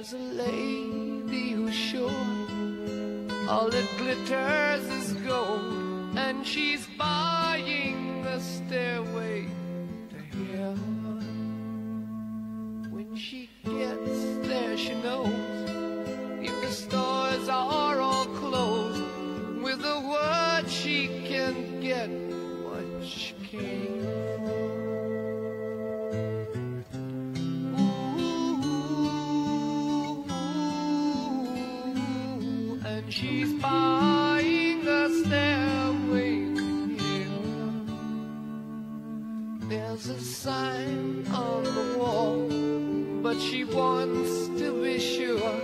There's a lady who's sure all that glitters is gold, and she's buying the stairway to heaven. When she gets there, she knows if the stores are all closed, with a word she can get what she came. She's buying a stairway heaven. There's a sign on the wall, but she wants to be sure.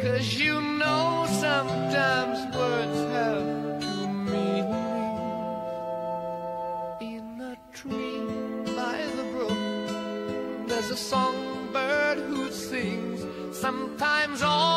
Cause you know sometimes words have two meanings. In a tree by the brook, there's a songbird who sings. Sometimes all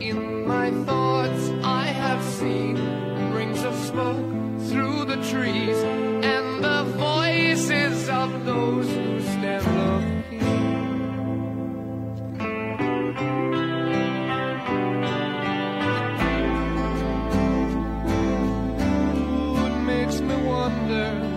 In my thoughts, I have seen rings of smoke through the trees, and the voices of those who stand looking. It makes me wonder.